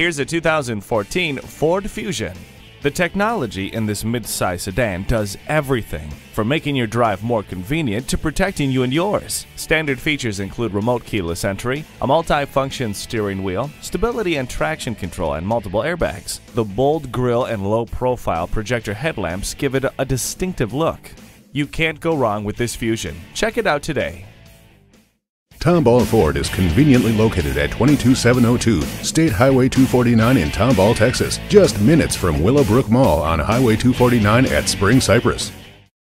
Here's a 2014 Ford Fusion. The technology in this mid-size sedan does everything from making your drive more convenient to protecting you and yours. Standard features include remote keyless entry, a multi-function steering wheel, stability and traction control, and multiple airbags. The bold grille and low-profile projector headlamps give it a distinctive look. You can't go wrong with this Fusion. Check it out today. Tomball Ford is conveniently located at 22702 State Highway 249 in Tomball, Texas, just minutes from Willowbrook Mall on Highway 249 at Spring Cypress.